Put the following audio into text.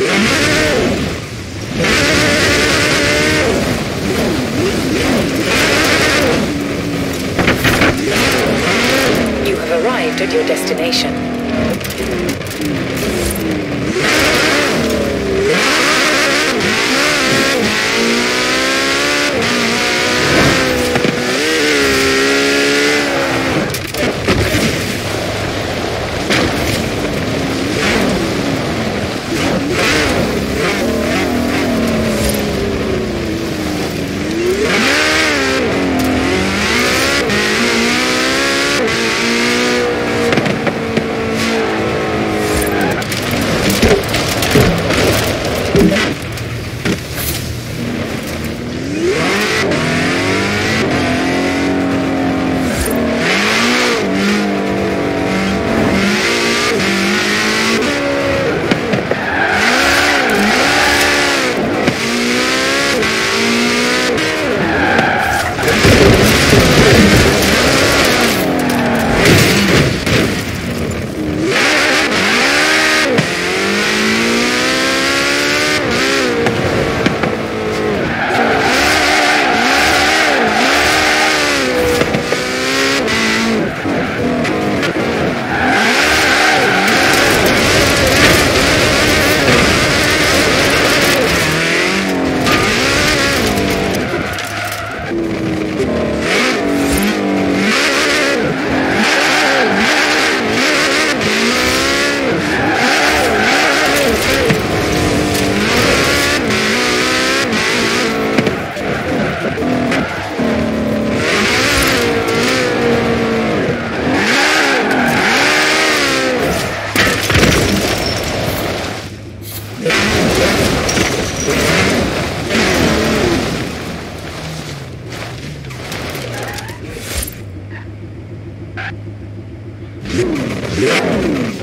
Yeah. Yeah.